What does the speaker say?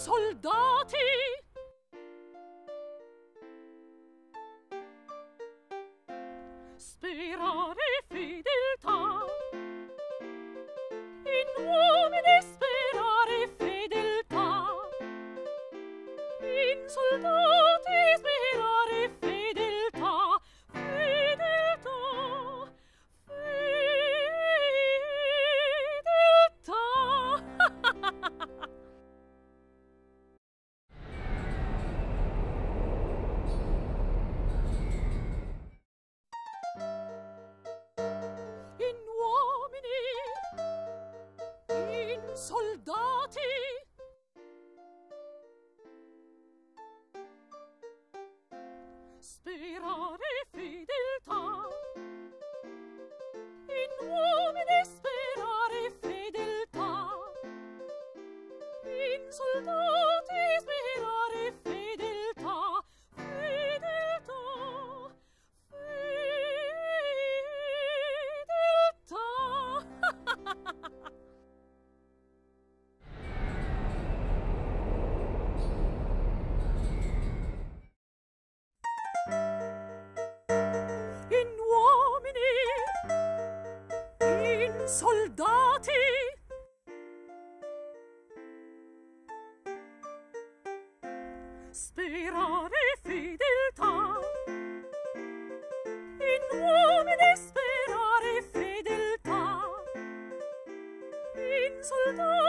soldati! Sperare fedeltà In uomini sperare fedeltà In soldati soldati! Sperare fedeltà! In uomini sperare fedeltà! In soldati sperare soldati! Sperare fedeltà In uomini di sperare fedeltà In soldati